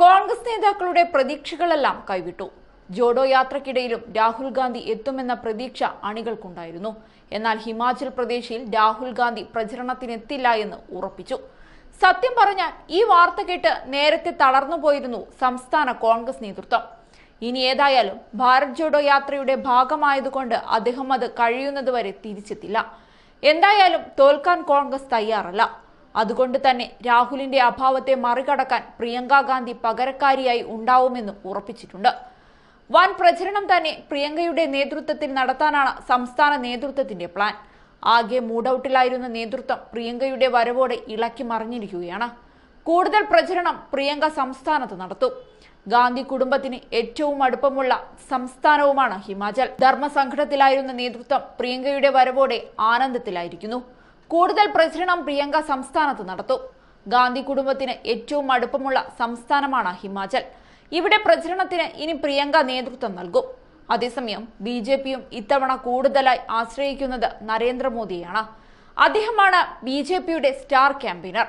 കോൺഗ്രസ് നേതാക്കളുടെ പ്രതീക്ഷകളെല്ലാം കൈവിട്ടു. ജോഡോ യാത്രക്കിടയിലും രാഹുൽ ഗാന്ധി എത്തുമെന്ന പ്രതീക്ഷ അണികൾക്കുണ്ടായിരുന്നു. എന്നാൽ ഹിമാചൽ പ്രദേശിൽ രാഹുൽ ഗാന്ധി പ്രചരണത്തിനെത്തില്ല എന്ന് ഉറപ്പിച്ചു. സത്യം പറഞ്ഞാൽ ഈ വാർത്ത കേട്ട് നേരത്തെ തളർന്നുപോയിരുന്നു സംസ്ഥാന കോൺഗ്രസ് നേതൃത്വം. ഇനി ഏതായാലും ഭാരത് ജോഡോ യാത്രയുടെ ഭാഗമായതുകൊണ്ട് അദ്ദേഹം അത് കഴിയുന്നതുവരെ തിരിച്ചെത്തില്ല. എന്തായാലും തോൽക്കാൻ കോൺഗ്രസ് തയ്യാറല്ല. അതുകൊണ്ട് തന്നെ രാഹുലിന്റെ അഭാവത്തെ മറികടക്കാൻ പ്രിയങ്ക ഗാന്ധി പകരക്കാരിയായി ഉണ്ടാവുമെന്നും ഉറപ്പിച്ചിട്ടുണ്ട്. വൻ പ്രചരണം തന്നെ പ്രിയങ്കയുടെ നേതൃത്വത്തിൽ നടത്താനാണ് സംസ്ഥാന നേതൃത്വത്തിന്റെ പ്ലാൻ. ആകെ മൂഡൌട്ടിലായിരുന്ന നേതൃത്വം പ്രിയങ്കയുടെ വരവോടെ ഇളക്കി മറിഞ്ഞിരിക്കുകയാണ്. കൂടുതൽ പ്രചരണം പ്രിയങ്ക സംസ്ഥാനത്ത് നടത്തും. ഗാന്ധി കുടുംബത്തിന് ഏറ്റവും അടുപ്പമുള്ള സംസ്ഥാനവുമാണ് ഹിമാചൽ. ധർമ്മസംഘടത്തിലായിരുന്ന നേതൃത്വം പ്രിയങ്കയുടെ വരവോടെ ആനന്ദത്തിലായിരിക്കുന്നു. കൂടുതൽ പ്രചരണം പ്രിയങ്ക സംസ്ഥാനത്ത് നടത്തും. ഗാന്ധി കുടുംബത്തിന് ഏറ്റവും അടുപ്പമുള്ള സംസ്ഥാനമാണ് ഹിമാചൽ. ഇവിടെ പ്രചരണത്തിന് ഇനി പ്രിയങ്ക നേതൃത്വം നൽകും. അതേസമയം ബി ജെ പിയും ഇത്തവണ കൂടുതലായി ആശ്രയിക്കുന്നത് നരേന്ദ്രമോദിയാണ്. അദ്ദേഹമാണ് ബി ജെ പിയുടെ സ്റ്റാർ ക്യാമ്പയിനർ.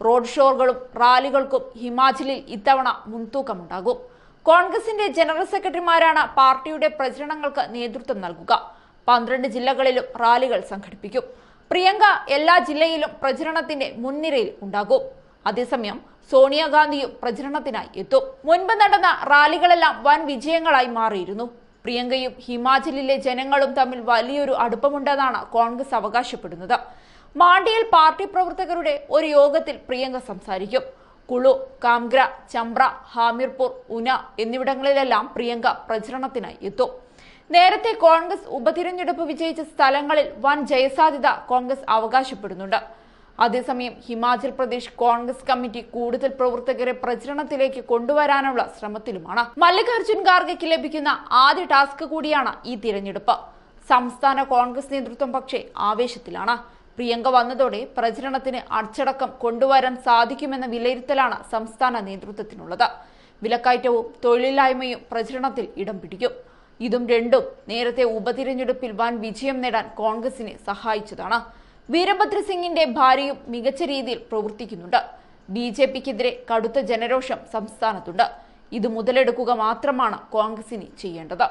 റോഡ് ഷോകളും റാലികൾക്കും ഹിമാചലിൽ ഇത്തവണ മുൻതൂക്കമുണ്ടാകും. കോൺഗ്രസിന്റെ ജനറൽ സെക്രട്ടറിമാരാണ് പാർട്ടിയുടെ പ്രചരണങ്ങൾക്ക് നേതൃത്വം നൽകുക. പന്ത്രണ്ട് ജില്ലകളിലും റാലികൾ സംഘടിപ്പിക്കും. പ്രിയങ്ക എല്ലാ ജില്ലയിലും പ്രചരണത്തിന്റെ മുൻനിരയിൽ ഉണ്ടാകും. അതേസമയം സോണിയാഗാന്ധിയും പ്രചരണത്തിനായി എത്തും. മുൻപ് നടന്ന റാലികളെല്ലാം വൻ വിജയങ്ങളായി മാറിയിരുന്നു. പ്രിയങ്കയും ഹിമാചലിലെ ജനങ്ങളും തമ്മിൽ വലിയൊരു അടുപ്പമുണ്ടെന്നാണ് കോൺഗ്രസ് അവകാശപ്പെടുന്നത്. മാണ്ഡിയിൽ പാർട്ടി പ്രവർത്തകരുടെ ഒരു യോഗത്തിൽ പ്രിയങ്ക സംസാരിക്കും. കുളു കാംഗ്ര ചമ്പ്ര ഹാമിർപൂർ ഉന എന്നിവിടങ്ങളിലെല്ലാം പ്രിയങ്ക പ്രചരണത്തിനായി എത്തും. നേരത്തെ കോൺഗ്രസ് ഉപതിരഞ്ഞെടുപ്പ് വിജയിച്ച സ്ഥലങ്ങളിൽ വൻ ജയസാധ്യത കോൺഗ്രസ് അവകാശപ്പെടുന്നുണ്ട്. അതേസമയം ഹിമാചൽ പ്രദേശ് കോൺഗ്രസ് കമ്മിറ്റി കൂടുതൽ പ്രവർത്തകരെ പ്രചരണത്തിലേക്ക് കൊണ്ടുവരാനുള്ള ശ്രമത്തിലുമാണ്. മല്ലികാർജുൻ ഖാർഗെക്ക് ലഭിക്കുന്ന ആദ്യ ടാസ്ക് കൂടിയാണ് ഈ തിരഞ്ഞെടുപ്പ്. സംസ്ഥാന കോൺഗ്രസ് നേതൃത്വം പക്ഷേ ആവേശത്തിലാണ്. പ്രിയങ്ക വന്നതോടെ പ്രചരണത്തിന് അച്ചടക്കം കൊണ്ടുവരാൻ സാധിക്കുമെന്ന വിലയിരുത്തലാണ് സംസ്ഥാന നേതൃത്വത്തിനുള്ളത്. വിലക്കയറ്റവും തൊഴിലില്ലായ്മയും പ്രചരണത്തിൽ ഇടം പിടിക്കും. ഇതും രണ്ടും നേരത്തെ ഉപതിരഞ്ഞെടുപ്പിൽ വൻ വിജയം നേടാൻ കോൺഗ്രസിനെ സഹായിച്ചതാണ്. വീരഭദ്ര സിംഗിന്റെ ഭാര്യയും മികച്ച രീതിയിൽ പ്രവർത്തിക്കുന്നുണ്ട്. ബി ജെ പിക്കെതിരെ കടുത്ത ജനരോഷം സംസ്ഥാനത്തുണ്ട്. ഇത് മുതലെടുക്കുക മാത്രമാണ് കോൺഗ്രസിന് ചെയ്യേണ്ടത്.